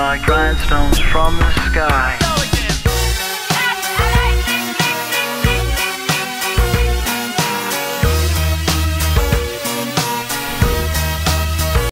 like grindstones from the sky.